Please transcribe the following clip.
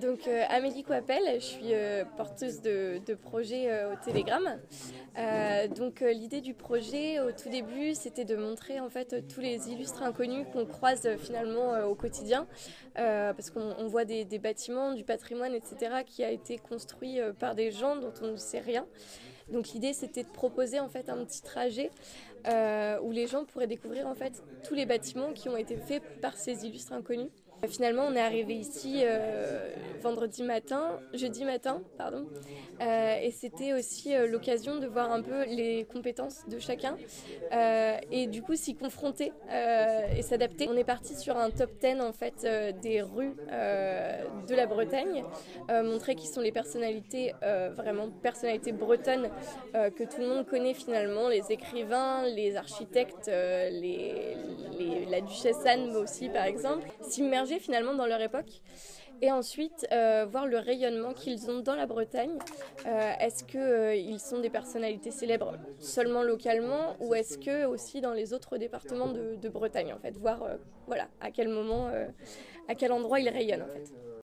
Donc euh, Amélie Coppel, je suis euh, porteuse de, de projet euh, au Télégramme. donc l'idée du projet au tout début, c'était de montrer en fait tous les illustres inconnus qu'on croise finalement au quotidien, parce qu'on voit des, des, bâtiments, du patrimoine, etc., qui a été construit par des gens dont on ne sait rien. Donc l'idée c'était de proposer en fait un petit trajet où les gens pourraient découvrir en fait tous les bâtiments qui ont été faits par ces illustres inconnus. Finalement, on est arrivé ici euh, vendredi matin, jeudi matin, pardon, euh, et c'était aussi euh, l'occasion de voir un peu les compétences de chacun. Et du coup s'y confronter et s'adapter. On est parti sur un top 10 en fait des rues de la Bretagne, montrer qui sont les personnalités vraiment personnalités bretonnes que tout le monde connaît finalement, les écrivains, les architectes, la duchesse Anne aussi par exemple, finalement dans leur époque et ensuite euh, voir le rayonnement qu'ils ont dans la Bretagne. Euh, est-ce qu'ils euh, sont des personnalités célèbres seulement localement ou est-ce que aussi dans les autres départements de, Bretagne en fait, voir voilà à quel moment, à quel endroit ils rayonnent en fait.